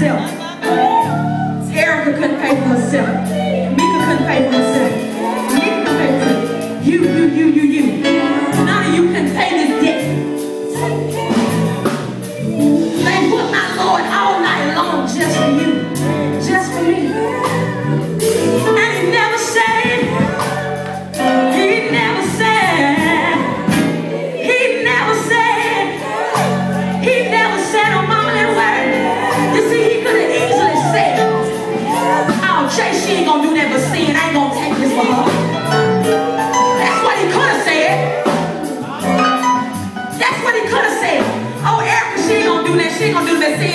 céu. going to do the thing.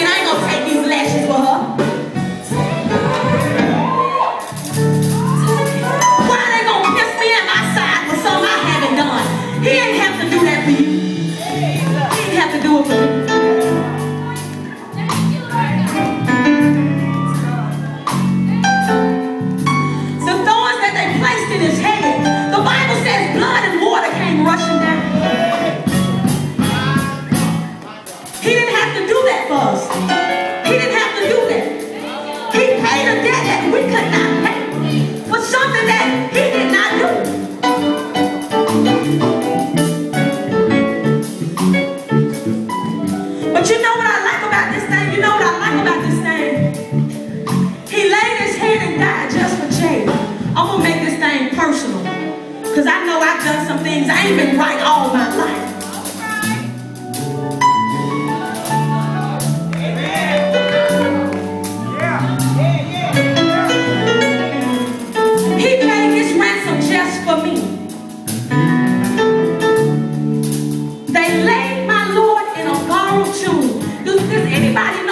I've been right all my life. They laid my Lord in a borrowed tomb. Does anybody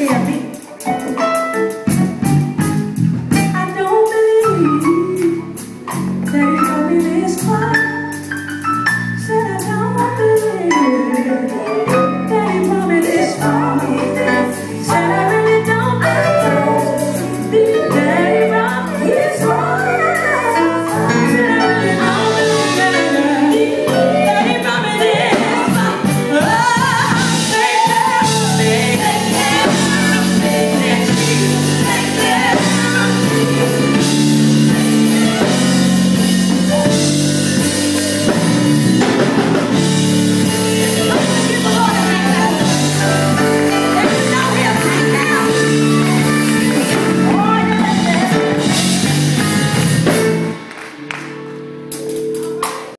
que